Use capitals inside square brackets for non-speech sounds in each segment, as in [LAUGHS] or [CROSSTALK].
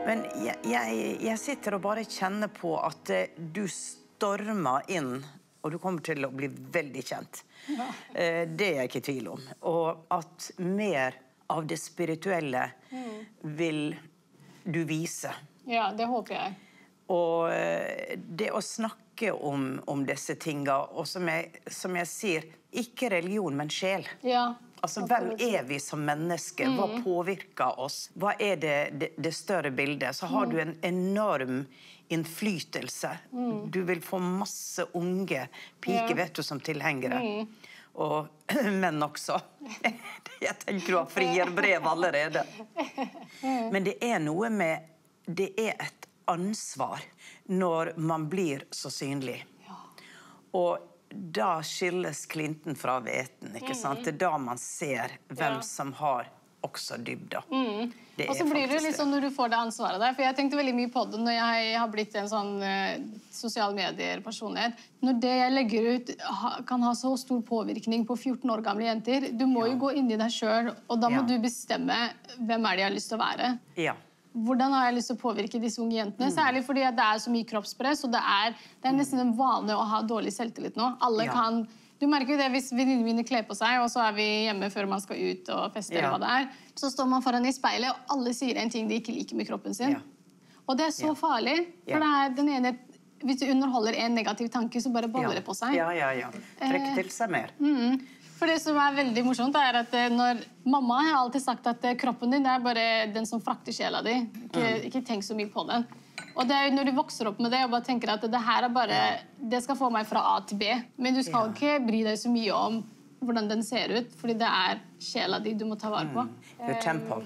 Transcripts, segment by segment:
Men jeg, jeg, jeg sitter og bare kjenner på at eh, du stormer inn, og du kommer til å bli veldig kjent. Eh, Det er jeg ikke i tvil om. Og at mer av det spirituelle vil du vise. Ja, det håper jeg. Og eh, det å snakke om, om disse tinga, og som jeg, som jeg sier, ikke religion, men sjel. Ja. Altså, Hvem er vi som mennesker? Hva Mm. påvirker oss? Hva er det, det, det større bildet? Så har du en enorm innflytelse. Du vil få masse unge piker Mm. Vet du, som tilhengere. Og [CLEARS THROAT] menn også. [LAUGHS] Jeg tenker du har frierbrev allerede. Men det er noe med Det er et ansvar når man blir så synlig. Og da skilles klinten fra hveten. ikke sant? Det er da man ser hvem Ja. som har også dybda. Det Og så blir det liksom når du får det ansvaret der. For jeg tenkte veldig mye på det når jeg har blitt en sånn uh, sosiale medier-personlighet. Når det jeg legger ut ha, kan ha så stor påvirkning på 14 år gamle jenter Du må jo gå inn i deg sjøl, og da må Ja. du bestemme hvem er det jeg har lyst til å være. Ja. Hvordan har jeg lyst til å påvirke disse unge jentene? Særlig fordi det er så mye kroppspress, og det er, det er nesten en vane å ha dårlig selvtillit nå. Alle Ja. kan... Du merker jo det hvis venninnene mine kler på seg, og så er vi hjemme før man skal ut og feste. eller Ja. hva det er. Så står man foran i speilet, og alle sier en ting de ikke liker med kroppen sin. Ja. Og det er så Ja. farlig. For det er den ene, hvis du underholder en negativ tanke, så bare baller det på seg. Ja, ja, ja. Trekk til seg mer. For det som er veldig morsomt, er at eh, når Mamma har alltid sagt at eh, kroppen din er bare den som frakter sjela di. Ikke, ikke tenk så mye på den. Og det er jo når du vokser opp med det og bare tenker at det her er bare, det skal få meg fra A til B, men du skal Ja. ikke bry deg så mye om hvordan den ser ut, fordi det er sjela di du må ta vare på. Det er tempo.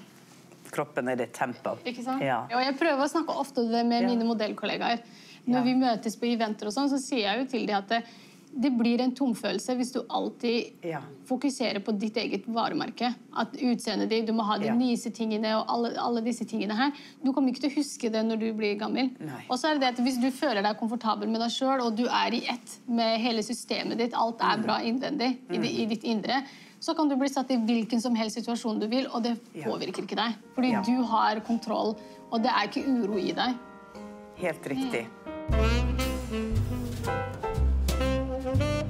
Kroppen er det tempo. Ikke sant? Ja. Og jeg prøver å snakke ofte det med mine modellkollegaer. Når Ja. vi møtes på eventer, og sånn, så sier jeg jo til dem at det, blir en tomfølelse hvis du alltid Ja. fokuserer på ditt eget varemerke. At utseendet ditt, du må ha de Ja. nyeste tingene og alle, alle disse tingene her. Du kommer ikke til å huske det når du blir gammel. Nei. Og så er det at Hvis du føler deg komfortabel med deg sjøl, og du er i ett med hele systemet ditt, alt Mm. er bra innvendig i, i ditt indre, så kan du bli satt i hvilken som helst situasjon du vil, og det påvirker ikke deg. Fordi Ja. du har kontroll, og det er ikke uro i deg. Helt riktig. Thank you.